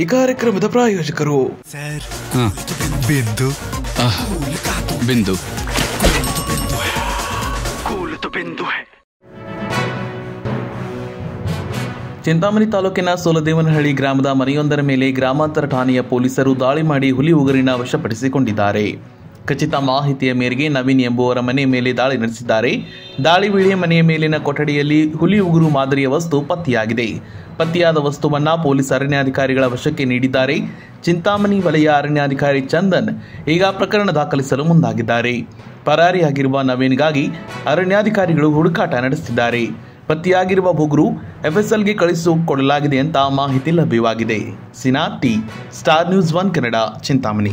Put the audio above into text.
ಈ ಕಾರ್ಯಕ್ರಮದ ಪ್ರಾಯೋಜಕರು. ಸರ್. ಬಿಂದು. ಬಿಂದು. ಚಿಂತಾಮಣಿ ತಾಲೂಕಿನ ಸೋಲದೇವನಹಳ್ಳಿ ಗ್ರಾಮದ ಮನೆಯೊಂದರ ಮೇಲೆ ಗ್ರಾಮಾಂತರ ಠಾಣೆಯ ಪೊಲೀಸರು ದಾಳಿ ಮಾಡಿ ಹುಲಿ ಉಗುರಿನ ವಶಪಡಿಸಿಕೊಂಡಿದ್ದಾರೆ. ಖಚಿತ ಮಾಹಿತಿಯ ಮೇರೆಗೆ ನವೀನ್ ಎಂಬುವರ ಮನೆ ಮೇಲೆ ದಾಳಿ ನಡೆಸಿದ್ದಾರೆ. ದಾಳಿ ವೇಳೆ ಮನೆಯ ಮೇಲಿನ ಕೊಠಡಿಯಲ್ಲಿ ಹುಲಿ, ಉಗುರು, ಮಾದರಿಯ ವಸ್ತು ಪತ್ತೆಯಾಗಿದೆ. ಪತ್ತೆಯಾದ ವಸ್ತುವನ್ನ ಪೊಲೀಸ್ ಅರಣ್ಯಾಧಿಕಾರಿಗಳ ವಶಕ್ಕೆ ನೀಡಿದ್ದಾರೆ. ಚಿಂತಾಮಣಿ ವಲಯ ಅರಣ್ಯಾಧಿಕಾರಿ ಚಂದನ್ ಈಗ ಪ್ರಕರಣ ದಾಖಲಿಸಲು ಮುಂದಾಗಿದ್ದಾರೆ. ಪರಾರಿಯಾಗಿರುವ ನವೀನ್ಗಾಗಿ ಅರಣ್ಯಾಧಿಕಾರಿಗಳು ಹುಡುಕಾಟ ನಡೆಸಿದ್ದಾರೆ. ಪತ್ತೆಯಾಗಿರುವ ಬುಗುರು ಎಫ್ಎಸ್ಎಲ್ಗೆ ಕಳುಹಿಸಿಕೊಡಲಾಗಿದೆ ಅಂತ ಮಾಹಿತಿ ಲಭ್ಯವಾಗಿದೆ. ಸಿನಾ T, star news one Kannada, Chintamani.